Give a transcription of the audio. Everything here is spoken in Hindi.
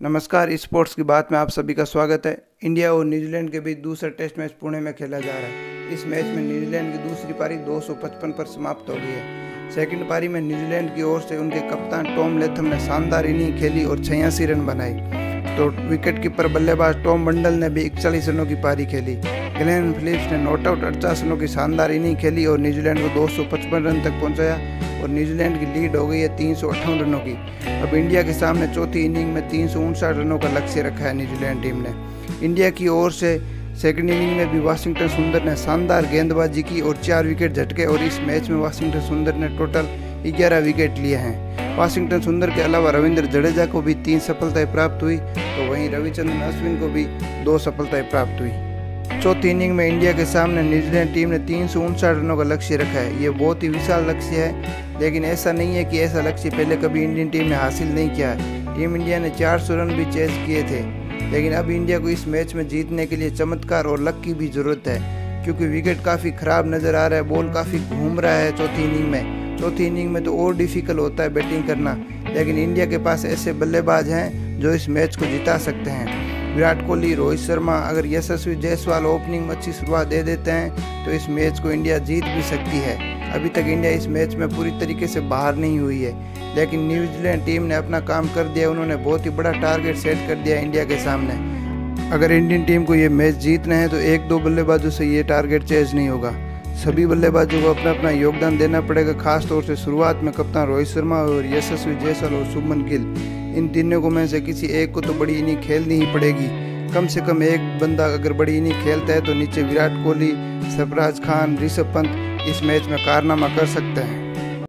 नमस्कार स्पोर्ट्स की बात में आप सभी का स्वागत है। इंडिया और न्यूजीलैंड के बीच दूसरा टेस्ट मैच पुणे में खेला जा रहा है। इस मैच में न्यूजीलैंड की दूसरी पारी 255 पर समाप्त हो गई है। सेकंड पारी में न्यूजीलैंड की ओर से उनके कप्तान टॉम लेथम ने शानदार इनिंग खेली और छियासी रन बनाए। तो विकेट कीपर बल्लेबाज टॉम बंडल ने भी इकतालीस रनों की पारी खेली। ग्लेन फिलिप्स ने नॉट आउट अड़चास रनों की शानदार इनिंग खेली और न्यूजीलैंड को दो सौ पचपन रन तक पहुँचाया। और न्यूजीलैंड की लीड हो गई है तीन सौ अठावन रनों की। अब इंडिया के सामने चौथी इनिंग में तीन सौ उनसठ रनों का लक्ष्य रखा है न्यूजीलैंड टीम ने। इंडिया की ओर से सेकंड इनिंग में भी वाशिंगटन सुंदर ने शानदार गेंदबाजी की और चार विकेट झटके और इस मैच में वाशिंगटन सुंदर ने टोटल 11 विकेट लिए हैं। वाशिंगटन सुंदर के अलावा रविंद्र जडेजा को भी तीन सफलताएँ प्राप्त हुई तो वहीं रविचंद्रन अश्विन को भी दो सफलताएँ प्राप्त हुई। चौथी इनिंग में इंडिया के सामने न्यूजीलैंड टीम ने तीन सौ उनसठ रनों का लक्ष्य रखा है। ये बहुत ही विशाल लक्ष्य है, लेकिन ऐसा नहीं है कि ऐसा लक्ष्य पहले कभी इंडियन टीम ने हासिल नहीं किया है। टीम इंडिया ने 400 रन भी चेज किए थे, लेकिन अब इंडिया को इस मैच में जीतने के लिए चमत्कार और लक की भी ज़रूरत है, क्योंकि विकेट काफ़ी ख़राब नज़र आ रहा है, बॉल काफ़ी घूम रहा है चौथी इनिंग में। चौथी इनिंग में तो और डिफ़िकल्ट होता है बैटिंग करना, लेकिन इंडिया के पास ऐसे बल्लेबाज हैं जो इस मैच को जिता सकते हैं। विराट कोहली, रोहित शर्मा अगर यशस्वी जायसवाल ओपनिंग में अच्छी शुरुआत दे देते हैं तो इस मैच को इंडिया जीत भी सकती है। अभी तक इंडिया इस मैच में पूरी तरीके से बाहर नहीं हुई है, लेकिन न्यूजीलैंड टीम ने अपना काम कर दिया, उन्होंने बहुत ही बड़ा टारगेट सेट कर दिया इंडिया के सामने। अगर इंडियन टीम को ये मैच जीतना है तो एक दो बल्लेबाजों से ये टारगेट चेज नहीं होगा। सभी बल्लेबाजों को अपना अपना योगदान देना पड़ेगा खास तौर से शुरुआत में कप्तान रोहित शर्मा और यशस्वी जयसवाल और शुभमन गिल। इन तीनों को में से किसी एक को तो बड़ी इनिंग खेलनी ही पड़ेगी। कम से कम एक बंदा अगर बड़ी इनिंग खेलता है तो नीचे विराट कोहली, सरफराज खान, ऋषभ पंत इस मैच में कारनामा कर सकते हैं।